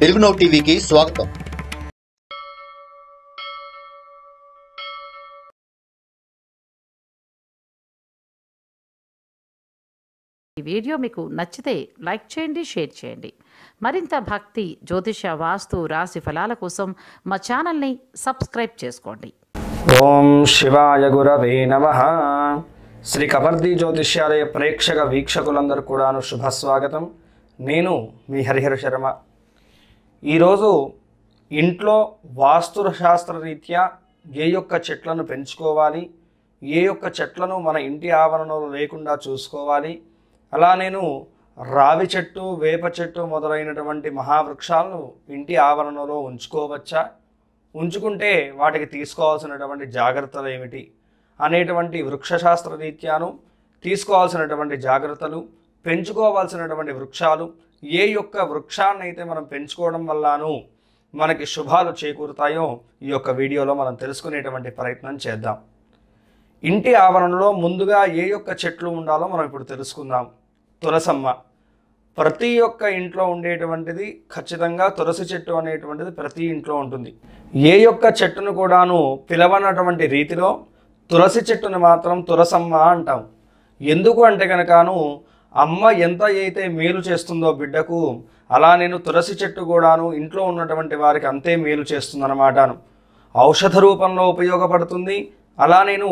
తెలుగు టీవీకి స్వాగతం. ఈ వీడియో మీకు నచ్చితే లైక్ చేయండి షేర్ చేయండి. మరింత భక్తి జ్యోతిష వాస్తు రాశి ఫలాల కోసం మా ఛానల్ని సబ్స్క్రైబ్ చేసుకోండి. ఓం శివాయ గురవే నమ. శ్రీ కబర్ది జ్యోతిష్యాలయ ప్రేక్షక వీక్షకులందరూ కూడాను శుభస్వాగతం నేను మీ హరిహర శర్మ. ఈరోజు ఇంట్లో వాస్తు శాస్త్ర రీత్యా ఏ యొక్క చెట్లను పెంచుకోవాలి ఏ యొక్క చెట్లను మన ఇంటి ఆవరణలో లేకుండా చూసుకోవాలి అలా నేను రావి చెట్టు వేప చెట్టు మొదలైనటువంటి మహావృక్షాలను ఇంటి ఆవరణలో ఉంచుకోవచ్చా? ఉంచుకుంటే వాటికి తీసుకోవాల్సినటువంటి జాగ్రత్తలు ఏమిటి? అనేటువంటి వృక్షశాస్త్ర రీత్యాను తీసుకోవాల్సినటువంటి జాగ్రత్తలు పెంచుకోవాల్సినటువంటి వృక్షాలు ఏ యొక్క వృక్షాన్ని అయితే మనం పెంచుకోవడం వల్లను మనకి శుభాలు చేకూరుతాయో ఈ యొక్క వీడియోలో మనం తెలుసుకునేటువంటి ప్రయత్నం చేద్దాం. ఇంటి ఆవరణలో ముందుగా ఏ యొక్క చెట్లు ఉండాలో మనం ఇప్పుడు తెలుసుకుందాం. తులసమ్మ. ప్రతి ఒక్క ఇంట్లో ఉండేటువంటిది ఖచ్చితంగా తులసి చెట్టు అనేటువంటిది ప్రతి ఇంట్లో ఉంటుంది. ఏ యొక్క చెట్టును కూడాను పిలవనటువంటి రీతిలో తులసి చెట్టును మాత్రం తులసమ్మ అంటాం. ఎందుకు అంటే కనుకను అమ్మ ఎంత అయితే మేలు చేస్తుందో బిడ్డకు అలా నేను తులసి చెట్టు కూడాను ఇంట్లో ఉన్నటువంటి వారికి అంతే మేలు చేస్తుందన్నమాటను. ఔషధ రూపంలో ఉపయోగపడుతుంది. అలా నేను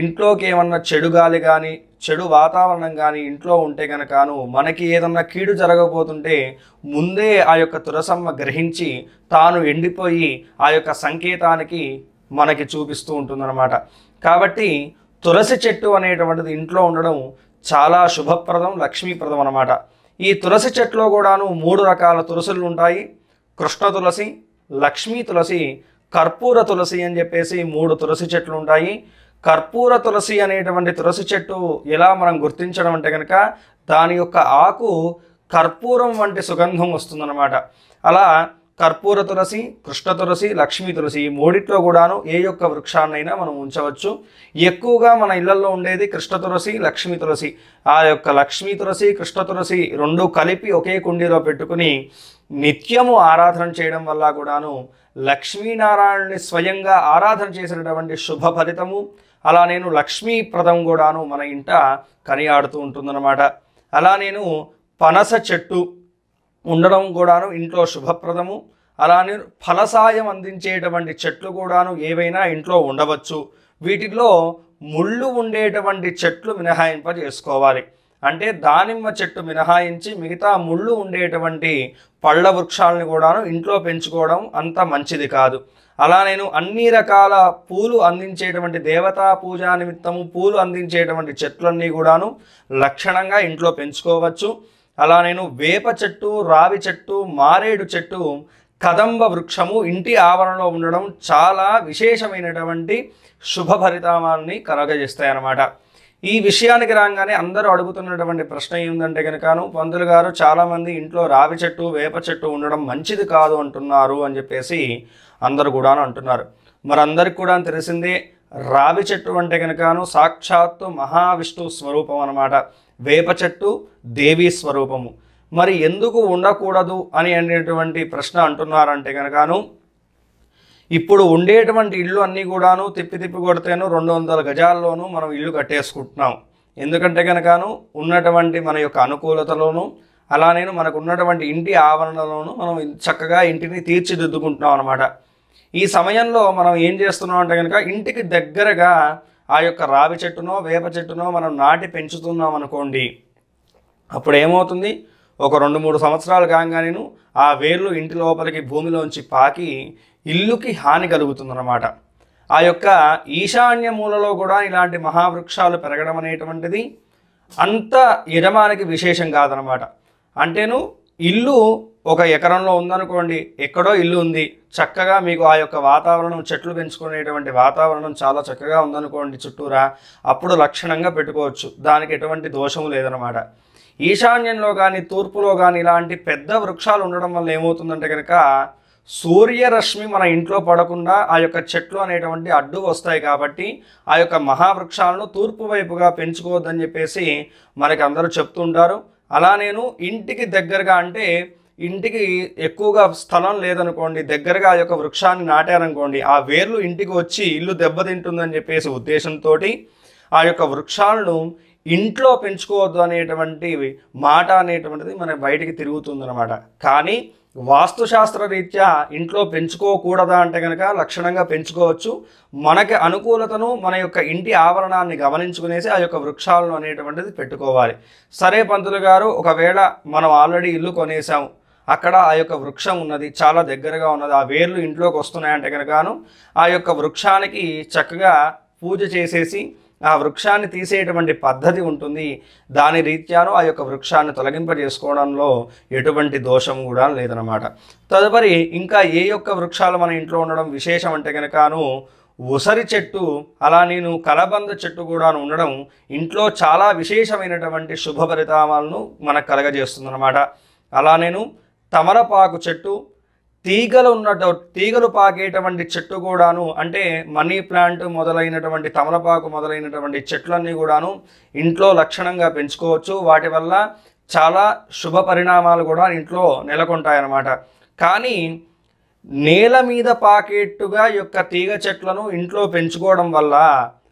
ఇంట్లోకి ఏమన్నా చెడు గాలి కానీ చెడు వాతావరణం కానీ ఇంట్లో ఉంటే కనుకను మనకి ఏదన్నా కీడు జరగబోతుంటే ముందే ఆ యొక్క తులసమ్మ గ్రహించి తాను ఎండిపోయి ఆ యొక్క సంకేతానికి మనకి చూపిస్తూ ఉంటుందన్నమాట. కాబట్టి తులసి చెట్టు అనేటువంటిది ఇంట్లో ఉండడం చాలా శుభప్రదం లక్ష్మీప్రదం అన్నమాట. ఈ తులసి చెట్లో కూడాను మూడు రకాల తులసులు ఉంటాయి. కృష్ణ తులసి లక్ష్మీ తులసి కర్పూర తులసి అని చెప్పేసి మూడు తులసి చెట్లు ఉంటాయి. కర్పూర తులసి అనేటువంటి తులసి చెట్టు ఎలా మనం గుర్తించడం అంటే కనుక దాని యొక్క ఆకు కర్పూరం వంటి సుగంధం వస్తుందన్నమాట. అలా కర్పూర తులసి కృష్ణ తులసి లక్ష్మీ తులసి ఈ మూడిట్లో కూడాను ఏ యొక్క వృక్షాన్నైనా మనం ఉంచవచ్చు. ఎక్కువగా మన ఇళ్ళలో ఉండేది కృష్ణ తులసి లక్ష్మీ తులసి. ఆ యొక్క లక్ష్మీ తులసి కృష్ణ తులసి రెండు కలిపి ఒకే కుండీలో పెట్టుకుని నిత్యము ఆరాధన చేయడం వల్ల కూడాను లక్ష్మీనారాయణుని స్వయంగా ఆరాధన చేసినటువంటి శుభ ఫలితము. అలా నేను లక్ష్మీప్రదం కూడాను మన ఇంట కనియాడుతూ ఉంటుందన్నమాట. అలా నేను పనస చెట్టు ఉండడం కూడాను ఇంట్లో శుభప్రదము. అలానే ఫలసాయం అందించేటువంటి చెట్లు కూడాను ఏవైనా ఇంట్లో ఉండవచ్చు. వీటిలో ముళ్ళు ఉండేటువంటి చెట్లు మినహాయింప చేసుకోవాలి అంటే దానిమ్మ చెట్టు మినహాయించి మిగతా ముళ్ళు ఉండేటువంటి పళ్ళ వృక్షాలను కూడాను ఇంట్లో పెంచుకోవడం అంత మంచిది కాదు. అలా నేను అన్ని రకాల పూలు అందించేటువంటి దేవతా పూజా నిమిత్తము పూలు అందించేటువంటి చెట్లన్నీ కూడాను లక్షణంగా ఇంట్లో పెంచుకోవచ్చు. అలా నేను వేప చెట్టు రావి చెట్టు మారేడు చెట్టు కదంబ వృక్షము ఇంటి ఆవరణలో ఉండడం చాలా విశేషమైనటువంటి శుభ ఫలితాన్ని కలగజేస్తాయన్నమాట. ఈ విషయానికి రాగానే అందరూ అడుగుతున్నటువంటి ప్రశ్న ఏంటంటే కనుకను పంతులు గారు చాలామంది ఇంట్లో రావి చెట్టు వేప చెట్టు ఉండడం మంచిది కాదు అంటున్నారు అని చెప్పేసి అందరు కూడా అంటున్నారు. మరి అందరికి కూడా తెలిసిందే రావి చెట్టు అంటే కనుకను సాక్షాత్తు మహావిష్ణు స్వరూపం అన్నమాట. వేప చెట్టు దేవీ స్వరూపము. మరి ఎందుకు ఉండకూడదు అని అనేటువంటి ప్రశ్న అంటున్నారంటే కనుకను ఇప్పుడు ఉండేటువంటి ఇల్లు అన్నీ కూడాను తిప్పి తిప్పి కొడితేను రెండు వందల గజాల్లోనూ మనం ఇల్లు కట్టేసుకుంటున్నాం. ఎందుకంటే కనుకను ఉన్నటువంటి మన యొక్క అనుకూలతలోను అలానే మనకు ఉన్నటువంటి ఇంటి ఆవరణలోను మనం చక్కగా ఇంటిని తీర్చిదిద్దుకుంటున్నాం అనమాట ఈ సమయంలో మనం ఏం చేస్తున్నాం అంటే కనుక ఇంటికి దగ్గరగా ఆ యొక్క రావి చెట్టునో వేప చెట్టునో మనం నాటి పెంచుతున్నాం అనుకోండి అప్పుడు ఏమవుతుంది? ఒక రెండు మూడు సంవత్సరాలు కాగానేను ఆ వేర్లు ఇంటి లోపలికి భూమిలోంచి పాకి ఇల్లుకి హాని కలుగుతుందన్నమాట. ఆ యొక్క ఈశాన్య మూలలో కూడా ఇలాంటి మహావృక్షాలు పెరగడం అనేటువంటిది అంత యజమానికి విశేషం కాదనమాట అంటేను ఇల్లు ఒక ఎకరంలో ఉందనుకోండి ఎక్కడో ఇల్లు ఉంది. చక్కగా మీకు ఆ యొక్క వాతావరణం చెట్లు పెంచుకునేటువంటి వాతావరణం చాలా చక్కగా ఉందనుకోండి చుట్టూరా అప్పుడు లక్షణంగా పెట్టుకోవచ్చు. దానికి ఎటువంటి దోషము లేదనమాట ఈశాన్యంలో కానీ తూర్పులో కానీ ఇలాంటి పెద్ద వృక్షాలు ఉండడం వల్ల ఏమవుతుందంటే కనుక సూర్యరశ్మి మన ఇంట్లో పడకుండా ఆ యొక్క చెట్లు అనేటువంటి అడ్డు వస్తాయి కాబట్టి ఆ యొక్క మహావృక్షాలను తూర్పు వైపుగా పెంచుకోవద్దని చెప్పేసి మనకి అందరూ చెప్తుంటారు అలా నేను ఇంటికి దగ్గరగా అంటే ఇంటికి ఎక్కువగా స్థలం లేదనుకోండి దగ్గరగా ఆ యొక్క వృక్షాన్ని నాటారనుకోండి ఆ వేర్లు ఇంటికి వచ్చి ఇల్లు దెబ్బతింటుందని చెప్పేసి ఉద్దేశంతో ఆ యొక్క వృక్షాలను ఇంట్లో పెంచుకోవద్దు అనేటువంటి మాట అనేటువంటిది మన బయటికి తిరుగుతుందన్నమాట. కానీ వాస్తుశాస్త్ర రీత్యా ఇంట్లో పెంచుకోకూడదా అంటే కనుక లక్షణంగా పెంచుకోవచ్చు. మనకి అనుకూలతను మన యొక్క ఇంటి ఆవరణాన్ని గమనించుకునేసి ఆ యొక్క వృక్షాలను అనేటువంటిది పెట్టుకోవాలి. సరే పంతులు గారు ఒకవేళ మనం ఆల్రెడీ ఇల్లు కొనేసాము అక్కడ ఆ యొక్క వృక్షం ఉన్నది చాలా దగ్గరగా ఉన్నది. ఆ వేర్లు ఇంట్లోకి వస్తున్నాయంటే కనుకను ఆ యొక్క వృక్షానికి చక్కగా పూజ చేసేసి ఆ వృక్షాన్ని తీసేటువంటి పద్ధతి ఉంటుంది. దాని రీత్యాను ఆ యొక్క వృక్షాన్ని తొలగింపజేసుకోవడంలో ఎటువంటి దోషం కూడా లేదనమాట తదుపరి ఇంకా ఏ యొక్క వృక్షాలు మన ఇంట్లో ఉండడం విశేషం అంటే కనుకను ఉసరి చెట్టు అలా నేను కలబంద చెట్టు కూడా ఉండడం ఇంట్లో చాలా విశేషమైనటువంటి శుభ పరిణామాలను మనకు కలగజేస్తుందన్నమాట. అలా నేను తమలపాకు చెట్టు తీగలు ఉన్నట్టు తీగలు పాకేటువంటి చెట్టు కూడాను అంటే మనీ ప్లాంట్ మొదలైనటువంటి తమలపాకు మొదలైనటువంటి చెట్లన్నీ కూడాను ఇంట్లో లక్షణంగా పెంచుకోవచ్చు. వాటి వల్ల చాలా శుభ పరిణామాలు కూడా ఇంట్లో నెలకొంటాయన్నమాట. కానీ నేల మీద పాకేట్టుగా యొక్క తీగ చెట్లను ఇంట్లో పెంచుకోవడం వల్ల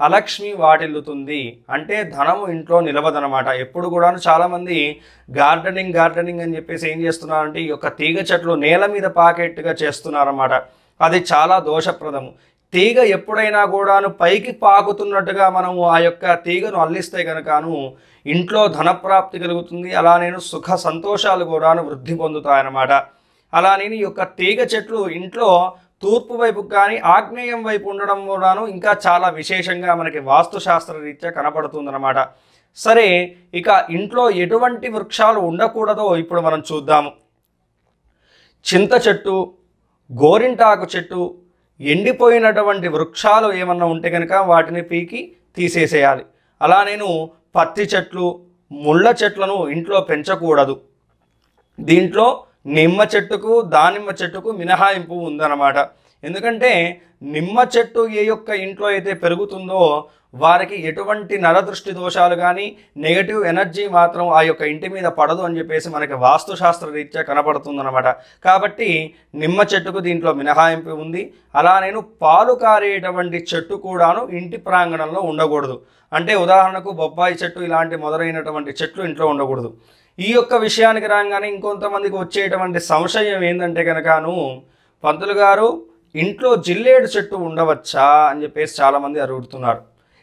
అలక్ష్మి వాటిల్లుతుంది. అంటే ధనము ఇంట్లో నిలవదనమాట ఎప్పుడు కూడా చాలామంది గార్డెనింగ్ గార్డెనింగ్ అని చెప్పేసి ఏం చేస్తున్నారంటే ఈ యొక్క తీగ చెట్లు నేల మీద పాకెట్గా చేస్తున్నారన్నమాట. అది చాలా దోషప్రదము. తీగ ఎప్పుడైనా కూడాను పైకి పాకుతున్నట్టుగా మనము ఆ యొక్క తీగను అల్లిస్తే కనుకను ఇంట్లో ధనప్రాప్తి కలుగుతుంది. అలా నేను సుఖ సంతోషాలు కూడాను వృద్ధి పొందుతాయన్నమాట. అలా నేను ఈ యొక్క తీగ చెట్లు ఇంట్లో తూర్పు వైపు కానీ ఆగ్నేయం వైపు ఉండడం కూడాను ఇంకా చాలా విశేషంగా మనకి వాస్తుశాస్త్ర రీత్యా కనపడుతుందన్నమాట సరే ఇక ఇంట్లో ఎటువంటి వృక్షాలు ఉండకూడదో ఇప్పుడు మనం చూద్దాము. చింత చెట్టు గోరింటాకు చెట్టు ఎండిపోయినటువంటి వృక్షాలు ఏమన్నా ఉంటే కనుక వాటిని పీకి తీసేసేయాలి. అలా నేను పత్తి చెట్లు ముళ్ళ చెట్లను ఇంట్లో పెంచకూడదు. దీంట్లో నిమ్మ చెట్టుకు దానిమ్మ చెట్టుకు మినహాయింపు ఉందన్నమాట. ఎందుకంటే నిమ్మ చెట్టు ఏ యొక్క ఇంట్లో అయితే పెరుగుతుందో వారికి ఎటువంటి నరదృష్టి దోషాలు కానీ నెగటివ్ ఎనర్జీ మాత్రం ఆ యొక్క ఇంటి మీద పడదు అని చెప్పేసి మనకి వాస్తుశాస్త్ర రీత్యా కనపడుతుందన్నమాట. కాబట్టి నిమ్మ చెట్టుకు దీంట్లో మినహాయింపు ఉంది. అలా నేను పాలు కారేటువంటి చెట్టు కూడాను ఇంటి ప్రాంగణంలో ఉండకూడదు. అంటే ఉదాహరణకు బొప్పాయి చెట్టు ఇలాంటి మొదలైనటువంటి చెట్లు ఇంట్లో ఉండకూడదు. ఈ యొక్క విషయానికి రాగానే ఇంకొంతమందికి వచ్చేటువంటి సంశయం ఏంటంటే కనుకను పంతులు గారు ఇంట్లో జిల్లేడు చెట్టు ఉండవచ్చా అని చెప్పేసి చాలామంది అడుగుతున్నారు.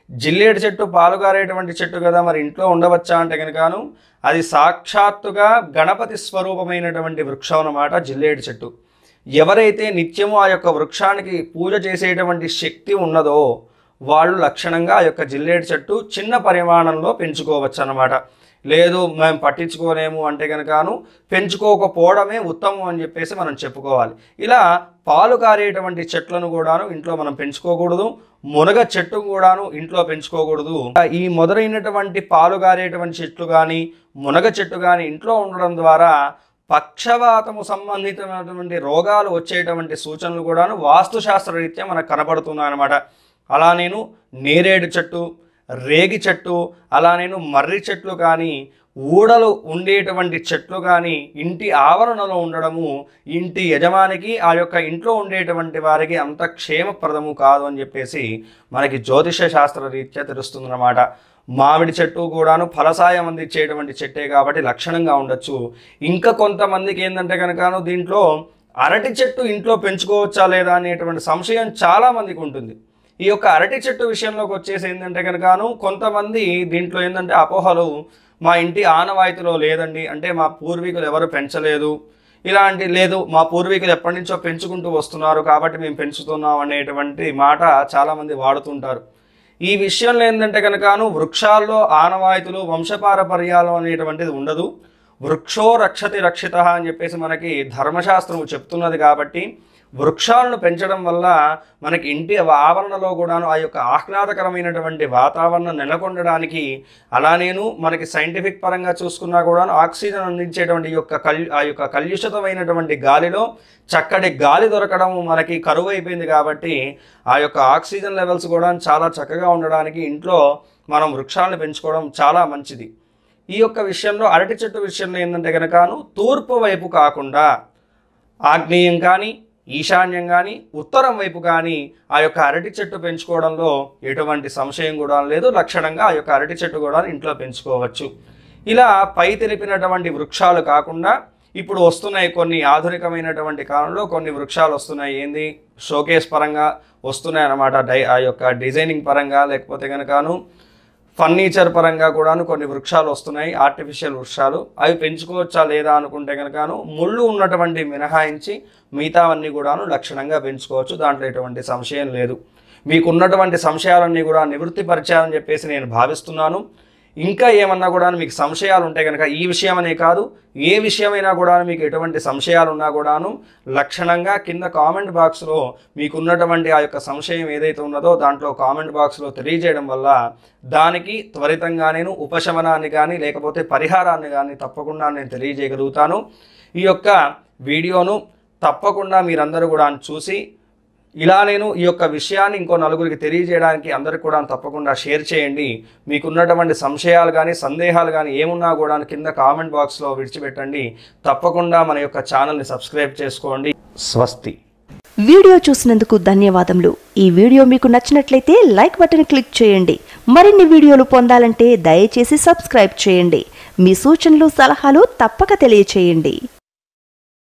జిల్లేడు చెట్టు పాలుగారేటువంటి చెట్టు కదా మరి ఇంట్లో ఉండవచ్చా అంటే కనుకను అది సాక్షాత్తుగా గణపతి స్వరూపమైనటువంటి వృక్షం అన్నమాట జిల్లేడు చెట్టు. ఎవరైతే నిత్యము ఆ యొక్క వృక్షానికి పూజ చేసేటువంటి శక్తి ఉన్నదో వాళ్ళు లక్షణంగా ఆ యొక్క జిల్లేడు చెట్టు చిన్న పరిమాణంలో పెంచుకోవచ్చు అన్నమాట లేదు మేము పట్టించుకోలేము అంటే కనుకను పెంచుకోకపోవడమే ఉత్తమం అని చెప్పేసి మనం చెప్పుకోవాలి. ఇలా పాలు కారేటువంటి చెట్లను కూడాను ఇంట్లో మనం పెంచుకోకూడదు మునగ చెట్టు కూడాను ఇంట్లో పెంచుకోకూడదు. ఈ మొదలైనటువంటి పాలు కారేటువంటి చెట్లు కానీ మునగ చెట్టు కానీ ఇంట్లో ఉండడం ద్వారా పక్షవాతము సంబంధితమైనటువంటి రోగాలు వచ్చేటువంటి సూచనలు కూడాను వాస్తుశాస్త్ర రీత్యా మనకు కనపడుతున్నాయి అన్నమాట అలా నేను నేరేడు చెట్టు రేగి చెట్టు అలా నేను మర్రి చెట్లు కానీ ఊడలు ఉండేటువంటి చెట్లు కానీ ఇంటి ఆవరణలో ఉండడము ఇంటి యజమానికి ఆ యొక్క ఇంట్లో ఉండేటువంటి వారికి అంత క్షేమప్రదము కాదు అని చెప్పేసి మనకి జ్యోతిష శాస్త్ర రీత్యా తెలుస్తుందన్నమాట. మామిడి చెట్టు కూడాను ఫలసాయం అందించేటువంటి చెట్టే కాబట్టి లక్షణంగా ఉండొచ్చు. ఇంకా కొంతమందికి ఏంటంటే కనుకను దీంట్లో అరటి చెట్టు ఇంట్లో పెంచుకోవచ్చా లేదా అనేటువంటి సంశయం చాలా మందికి ఉంటుంది. ఈ యొక్క అరటి చెట్టు విషయంలోకి వచ్చేసి ఏంటంటే కనుకను కొంతమంది దీంట్లో ఏంటంటే అపోహలు మా ఇంటి ఆనవాయితీలో లేదండి అంటే మా పూర్వీకులు ఎవరు పెంచలేదు ఇలాంటి లేదు మా పూర్వీకులు ఎప్పటి నుంచో పెంచుకుంటూ వస్తున్నారు కాబట్టి మేము పెంచుతున్నాం అనేటువంటి మాట చాలామంది వాడుతుంటారు. ఈ విషయంలో ఏంటంటే కనుకను వృక్షాల్లో ఆనవాయితులు వంశపారపర్యాలు అనేటువంటిది ఉండదు. వృక్షో రక్షతి రక్షిత అని చెప్పేసి మనకి ధర్మశాస్త్రం చెప్తున్నది కాబట్టి వృక్షాలను పెంచడం వల్ల మనకి ఇంటి ఆవరణలో కూడాను ఆ యొక్క ఆహ్లాదకరమైనటువంటి వాతావరణం నెలకొండడానికి అలా నేను మనకి సైంటిఫిక్ పరంగా చూసుకున్నా కూడాను ఆక్సిజన్ అందించేటువంటి యొక్క కల్ ఆ యొక్క కలుషితమైనటువంటి గాలిలో చక్కటి గాలి దొరకడం మనకి కరువు అయిపోయింది కాబట్టి ఆ యొక్క ఆక్సిజన్ లెవెల్స్ కూడా చాలా చక్కగా ఉండడానికి ఇంట్లో మనం వృక్షాలను పెంచుకోవడం చాలా మంచిది. ఈ యొక్క విషయంలో అరటి చెట్టు విషయంలో ఏంటంటే కనుకను తూర్పు వైపు కాకుండా ఆగ్నేయం కానీ ఈశాన్యం కానీ ఉత్తరం వైపు కానీ ఆ యొక్క అరటి చెట్టు పెంచుకోవడంలో ఎటువంటి సంశయం కూడా లేదు. లక్షణంగా ఆ యొక్క అరటి చెట్టు కూడా ఇంట్లో పెంచుకోవచ్చు. ఇలా పై తెలిపినటువంటి వృక్షాలు కాకుండా ఇప్పుడు వస్తున్నాయి కొన్ని ఆధునికమైనటువంటి కాలంలో కొన్ని వృక్షాలు వస్తున్నాయి. ఏంది? షోకేస్ పరంగా వస్తున్నాయి అన్నమాట డై ఆ యొక్క డిజైనింగ్ పరంగా లేకపోతే కనుకను ఫర్నిచర్ పరంగా కూడాను కొన్ని వృక్షాలు వస్తున్నాయి ఆర్టిఫిషియల్ వృక్షాలు. అవి పెంచుకోవచ్చా లేదా అనుకుంటే కనుకను ముళ్ళు ఉన్నటువంటి మినహాయించి మిగతావన్నీ కూడాను లక్షణంగా పెంచుకోవచ్చు. దాంట్లో ఎటువంటి సంశయం లేదు. మీకున్నటువంటి సంశయాలన్నీ కూడా నివృత్తి పరిచయాలని చెప్పేసి నేను భావిస్తున్నాను. ఇంకా ఏమన్నా కూడా మీకు సంశయాలు ఉంటే కనుక ఈ విషయమనే కాదు ఏ విషయమైనా కూడా మీకు ఎటువంటి సంశయాలు ఉన్నా కూడాను లక్షణంగా కింద కామెంట్ బాక్స్లో మీకు ఉన్నటువంటి ఆ యొక్క సంశయం ఏదైతే ఉన్నదో దాంట్లో కామెంట్ బాక్స్లో తెలియజేయడం వల్ల దానికి త్వరితంగా నేను ఉపశమనాన్ని కానీ లేకపోతే పరిహారాన్ని కానీ తప్పకుండా నేను తెలియజేయగలుగుతాను. ఈ యొక్క వీడియోను తప్పకుండా మీరందరూ కూడా చూసి ఇలా నేను ఈ యొక్క విషయాన్ని ఇంకో నలుగురికి తెలియజేయడానికి అందరికి కూడా తప్పకుండా షేర్ చేయండి. మీకున్నటువంటి సంశయాలు కానీ సందేహాలు కానీ ఏమున్నా కూడా కింద కామెంట్ బాక్స్లో విడిచిపెట్టండి. తప్పకుండా మన యొక్క ఛానల్ని సబ్స్క్రైబ్ చేసుకోండి. స్వస్తి. వీడియో చూసినందుకు ధన్యవాదములు. ఈ వీడియో మీకు నచ్చినట్లయితే లైక్ బటన్ క్లిక్ చేయండి. మరిన్ని వీడియోలు పొందాలంటే దయచేసి సబ్స్క్రైబ్ చేయండి. మీ సూచనలు సలహాలు తప్పక తెలియచేయండి.